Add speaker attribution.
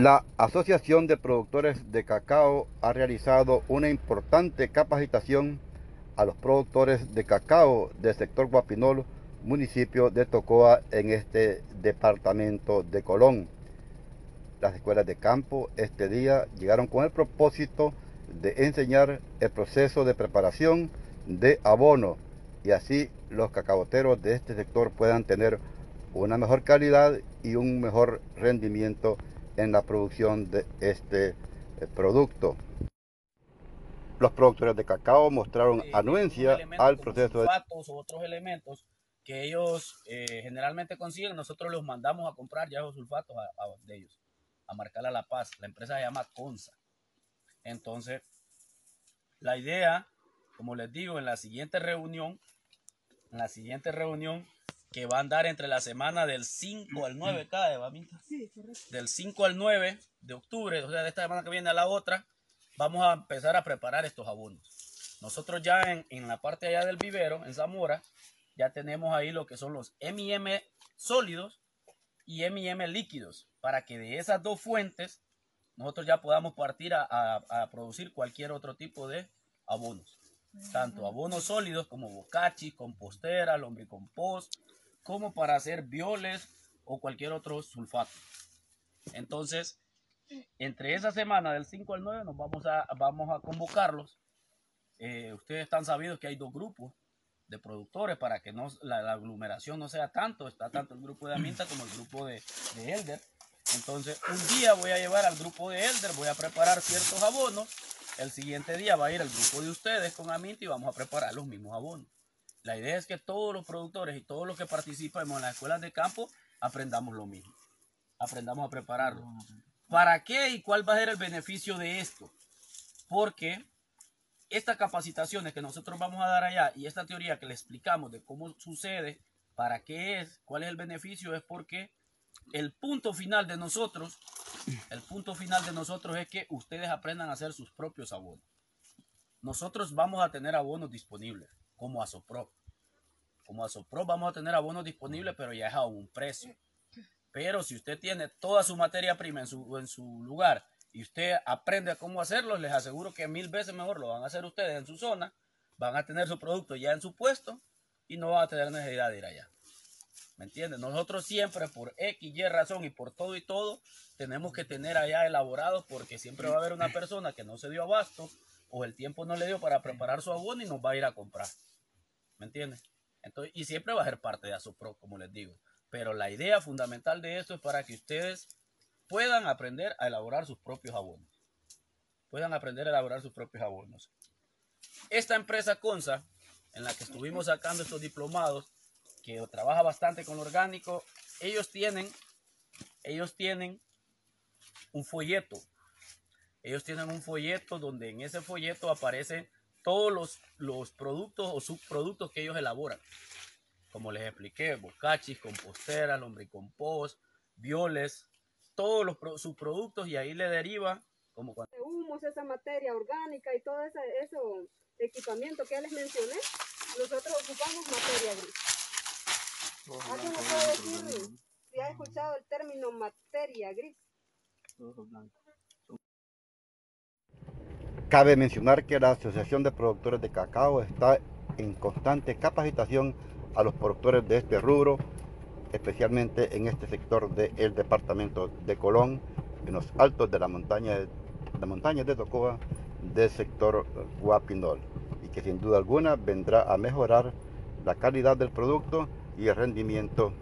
Speaker 1: La Asociación de Productores de Cacao ha realizado una importante capacitación a los productores de cacao del sector Guapinol, municipio de Tocoa, en este departamento de Colón. Las escuelas de campo este día llegaron con el propósito de enseñar el proceso de preparación de abono y así los cacaboteros de este sector puedan tener una mejor calidad y un mejor rendimiento en la producción de este eh, producto. Los productores de cacao mostraron
Speaker 2: eh,
Speaker 1: anuencia al proceso
Speaker 2: de... o otros elementos que ellos eh, generalmente consiguen, nosotros los mandamos a comprar ya esos sulfatos de ellos, a marcar a La Paz. La empresa se llama Consa. Entonces, la idea, como les digo, en la siguiente reunión, en la siguiente reunión, que va a andar entre la semana del 5 al 9 cada mamita. Sí, Del 5 al 9 de octubre, o sea, de esta semana que viene a la otra, vamos a empezar a preparar estos abonos. Nosotros ya en, en la parte allá del vivero, en Zamora, ya tenemos ahí lo que son los M&M sólidos y M&M líquidos, para que de esas dos fuentes nosotros ya podamos partir a, a producir cualquier otro tipo de abonos. Tanto abonos sólidos como bocachi, compostera, lombricompost, como para hacer violes o cualquier otro sulfato. Entonces, entre esa semana del 5 al 9 nos vamos a, vamos a convocarlos. Eh, ustedes están sabidos que hay dos grupos de productores para que no, la, aglomeración no sea tanto. Está tanto el grupo de Aminta como el grupo de, de Elder. Entonces, un día voy a llevar al grupo de Elder, voy a preparar ciertos abonos. El siguiente día va a ir el grupo de ustedes con Aminta y vamos a preparar los mismos abonos. La idea es que todos los productores y todos los que participamos en las escuelas de campo aprendamos lo mismo. Aprendamos a prepararlo. ¿Para qué y cuál va a ser el beneficio de esto? Porque estas capacitaciones que nosotros vamos a dar allá y esta teoría que le explicamos de cómo sucede, para qué es, cuál es el beneficio, es porque el punto final de nosotros, el punto final de nosotros es que ustedes aprendan a hacer sus propios abonos. Nosotros vamos a tener abonos disponibles, como Asopro. Como Asopro vamos a tener abonos disponibles, pero ya es a un precio. Pero si usted tiene toda su materia prima en su, lugar y usted aprende a cómo hacerlo, les aseguro que mil veces mejor lo van a hacer ustedes en su zona, van a tener su producto ya en su puesto y no van a tener necesidad de ir allá. ¿Me entienden? Nosotros siempre por X, Y razón y por todo y todo tenemos que tener allá elaborados porque siempre va a haber una persona que no se dio abasto o el tiempo no le dio para preparar su abono y nos va a ir a comprar. ¿Me entiendes? Y siempre va a ser parte de Asopro, como les digo. Pero la idea fundamental de esto es para que ustedes puedan aprender a elaborar sus propios abonos. Puedan aprender a elaborar sus propios abonos. Esta empresa Consa, en la que estuvimos sacando estos diplomados, que trabaja bastante con lo orgánico, ellos tienen, ellos tienen un folleto. Ellos tienen un folleto donde en ese folleto aparecen todos los, los productos o subproductos que ellos elaboran. Como les expliqué, bocachis, compostera, lombricompost, violes, todos los subproductos y ahí le deriva como cuando...
Speaker 3: Humos, esa materia orgánica y todo ese, equipamiento que ya les mencioné, nosotros ocupamos materia gris. ¿Alguien me puede decir si ha escuchado el término materia gris?
Speaker 1: Cabe mencionar que la Asociación de Productores de Cacao está en constante capacitación a los productores de este rubro, especialmente en este sector del departamento de Colón, en los altos de la montaña de, la montaña de Tocoa del sector Guapinol, y que sin duda alguna vendrá a mejorar la calidad del producto y el rendimiento